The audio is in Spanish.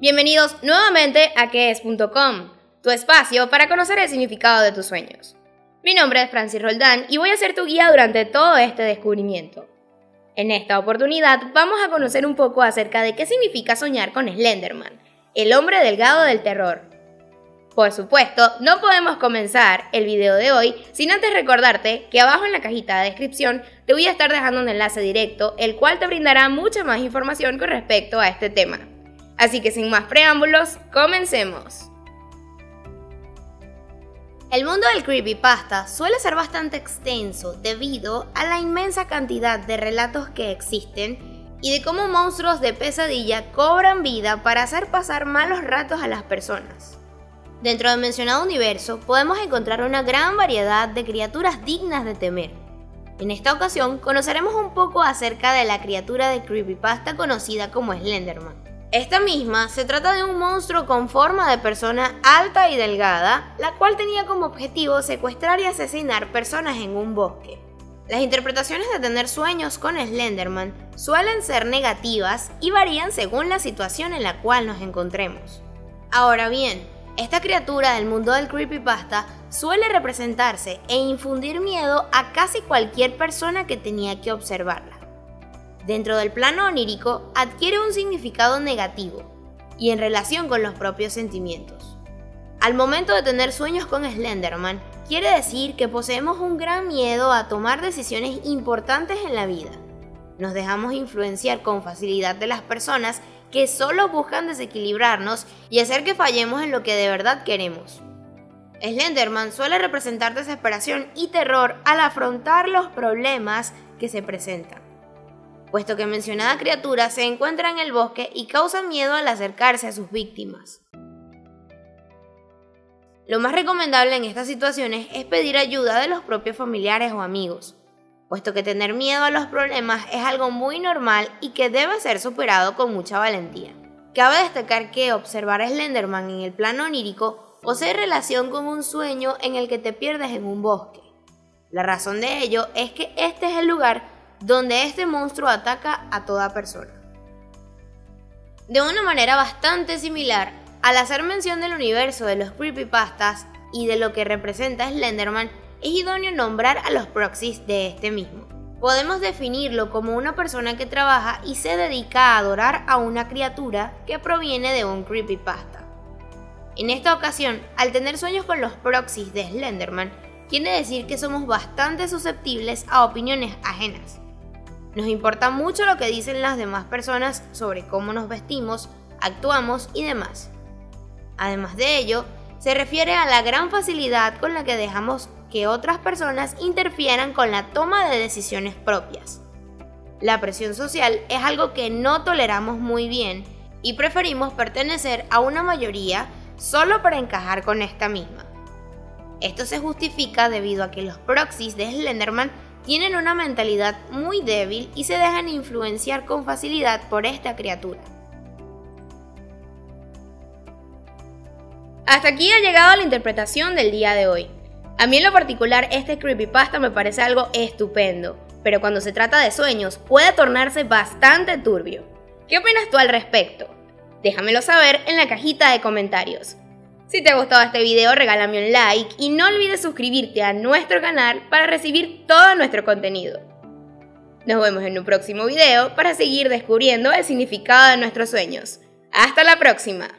Bienvenidos nuevamente a quees.com, tu espacio para conocer el significado de tus sueños. Mi nombre es Francis Roldán y voy a ser tu guía durante todo este descubrimiento. En esta oportunidad vamos a conocer un poco acerca de qué significa soñar con Slenderman, el hombre delgado del terror. Por supuesto, no podemos comenzar el video de hoy sin antes recordarte que abajo en la cajita de descripción te voy a estar dejando un enlace directo, el cual te brindará mucha más información con respecto a este tema. Así que sin más preámbulos, comencemos. El mundo del creepypasta suele ser bastante extenso debido a la inmensa cantidad de relatos que existen y de cómo monstruos de pesadilla cobran vida para hacer pasar malos ratos a las personas. Dentro del mencionado universo podemos encontrar una gran variedad de criaturas dignas de temer. En esta ocasión conoceremos un poco acerca de la criatura de creepypasta conocida como Slenderman. Esta misma se trata de un monstruo con forma de persona alta y delgada, la cual tenía como objetivo secuestrar y asesinar personas en un bosque. Las interpretaciones de tener sueños con Slenderman suelen ser negativas y varían según la situación en la cual nos encontremos. Ahora bien, esta criatura del mundo del creepypasta suele representarse e infundir miedo a casi cualquier persona que tenía que observarla dentro del plano onírico adquiere un significado negativo y en relación con los propios sentimientos. Al momento de tener sueños con Slenderman, quiere decir que poseemos un gran miedo a tomar decisiones importantes en la vida. Nos dejamos influenciar con facilidad de las personas que solo buscan desequilibrarnos y hacer que fallemos en lo que de verdad queremos. Slenderman suele representar desesperación y terror al afrontar los problemas que se presentan puesto que mencionada criatura se encuentra en el bosque y causa miedo al acercarse a sus víctimas. Lo más recomendable en estas situaciones es pedir ayuda de los propios familiares o amigos, puesto que tener miedo a los problemas es algo muy normal y que debe ser superado con mucha valentía. Cabe destacar que observar a Slenderman en el plano onírico posee relación con un sueño en el que te pierdes en un bosque. La razón de ello es que este es el lugar donde este monstruo ataca a toda persona. De una manera bastante similar, al hacer mención del universo de los creepypastas y de lo que representa Slenderman, es idóneo nombrar a los proxies de este mismo. Podemos definirlo como una persona que trabaja y se dedica a adorar a una criatura que proviene de un creepypasta. En esta ocasión, al tener sueños con los proxies de Slenderman, quiere decir que somos bastante susceptibles a opiniones ajenas, nos importa mucho lo que dicen las demás personas sobre cómo nos vestimos, actuamos y demás. Además de ello, se refiere a la gran facilidad con la que dejamos que otras personas interfieran con la toma de decisiones propias. La presión social es algo que no toleramos muy bien y preferimos pertenecer a una mayoría solo para encajar con esta misma. Esto se justifica debido a que los proxies de Slenderman tienen una mentalidad muy débil y se dejan influenciar con facilidad por esta criatura. Hasta aquí ha llegado la interpretación del día de hoy. A mí en lo particular este creepypasta me parece algo estupendo, pero cuando se trata de sueños puede tornarse bastante turbio. ¿Qué opinas tú al respecto? Déjamelo saber en la cajita de comentarios. Si te ha gustado este video, regálame un like y no olvides suscribirte a nuestro canal para recibir todo nuestro contenido. Nos vemos en un próximo video para seguir descubriendo el significado de nuestros sueños. ¡Hasta la próxima!